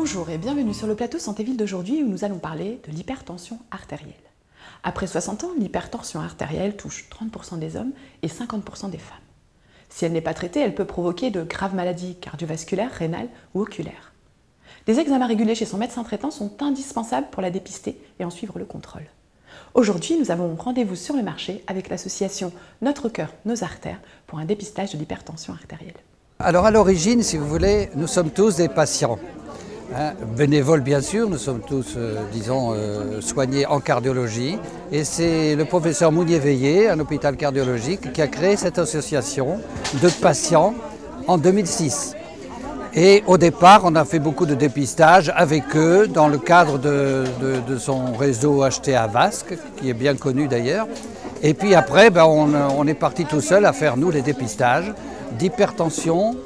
Bonjour et bienvenue sur le plateau Santé Ville d'aujourd'hui où nous allons parler de l'hypertension artérielle. Après 60 ans, l'hypertension artérielle touche 30% des hommes et 50% des femmes. Si elle n'est pas traitée, elle peut provoquer de graves maladies cardiovasculaires, rénales ou oculaires. Des examens réguliers chez son médecin traitant sont indispensables pour la dépister et en suivre le contrôle. Aujourd'hui, nous avons rendez-vous sur le marché avec l'association Notre Cœur, Nos Artères pour un dépistage de l'hypertension artérielle. Alors à l'origine, si vous voulez, nous sommes tous des patients. Hein, bénévoles bien sûr, nous sommes tous, euh, disons, euh, soignés en cardiologie. Et c'est le professeur Mounier-Veillé, un hôpital cardiologique, qui a créé cette association de patients en 2006. Et au départ, on a fait beaucoup de dépistage avec eux dans le cadre de, son réseau à Vasque, qui est bien connu d'ailleurs. Et puis après, ben, on, on est parti tout seul à faire nous les dépistages d'hypertension,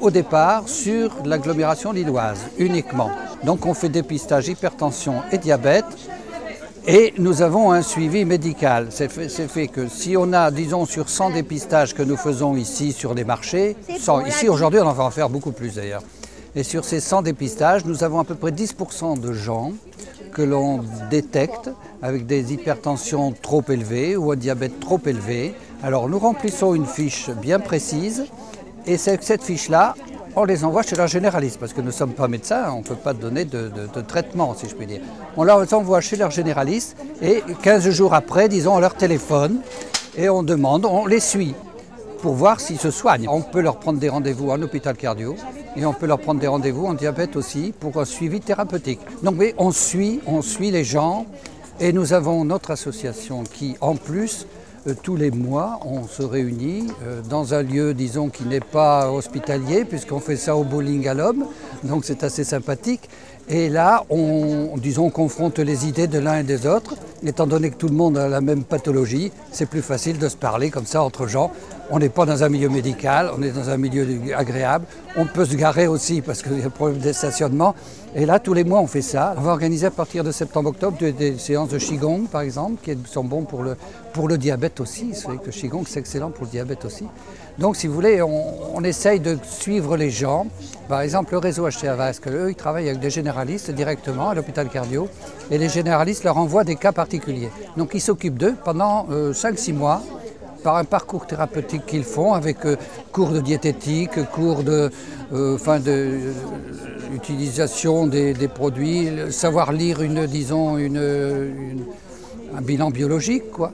au départ sur l'agglomération lilloise uniquement. Donc on fait dépistage hypertension et diabète et nous avons un suivi médical. C'est fait, que si on a, disons, sur 100 dépistages que nous faisons ici sur les marchés, ici aujourd'hui on en va en faire beaucoup plus d'ailleurs, et sur ces 100 dépistages, nous avons à peu près 10% de gens que l'on détecte avec des hypertensions trop élevées ou un diabète trop élevé. Alors nous remplissons une fiche bien précise et cette fiche-là, on les envoie chez leur généraliste, parce que nous ne sommes pas médecins, on ne peut pas donner de, traitement, si je puis dire. On les envoie chez leur généraliste, et 15 jours après, disons, on leur téléphone, et on demande, on les suit, pour voir s'ils se soignent. On peut leur prendre des rendez-vous en hôpital cardio, et on peut leur prendre des rendez-vous en diabète aussi, pour un suivi thérapeutique. Donc oui, on suit, on suit les gens, et nous avons notre association qui, en plus, tous les mois, on se réunit euh, dans un lieu, disons, qui n'est pas hospitalier, puisqu'on fait ça au bowling à l'homme, donc c'est assez sympathique. Et là, on, disons, confronte les idées de l'un et des autres. Étant donné que tout le monde a la même pathologie, c'est plus facile de se parler comme ça entre gens. On n'est pas dans un milieu médical, on est dans un milieu agréable. On peut se garer aussi parce qu'il y a un problème de stationnement. Et là, tous les mois, on fait ça. On va organiser à partir de septembre-octobre des, séances de Qigong, par exemple, qui sont bons pour le, pour le diabète aussi. C'est vrai que le Qigong, c'est excellent pour le diabète aussi. Donc, si vous voulez, on, essaye de suivre les gens. Par exemple, le réseau HTA Vasque, eux, ils travaillent avec des directement à l'hôpital cardio. Et les généralistes leur envoient des cas particuliers. Donc, ils s'occupent d'eux pendant 5-6 euh, mois par un parcours thérapeutique qu'ils font avec euh, cours de diététique, cours de, euh, de utilisation des, produits, savoir lire une, disons, un bilan biologique, quoi.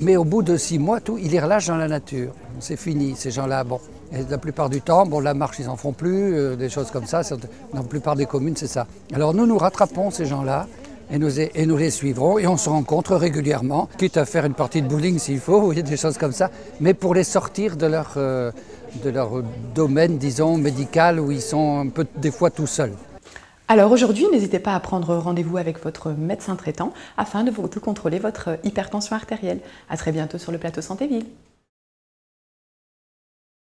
Mais au bout de six mois, tout, ils relâchent dans la nature. C'est fini, ces gens-là. Et la plupart du temps, bon, la marche, ils n'en font plus, euh, des choses comme ça. Dans la plupart des communes, c'est ça. Alors nous, nous rattrapons ces gens-là et nous, et nous, les suivrons et on se rencontre régulièrement, quitte à faire une partie de bowling s'il faut, voyez, des choses comme ça, mais pour les sortir de leur, euh, de leur domaine, disons, médical où ils sont un peu des fois tout seuls. Alors aujourd'hui, n'hésitez pas à prendre rendez-vous avec votre médecin traitant afin de, vous, contrôler votre hypertension artérielle. A très bientôt sur le plateau Santé Ville.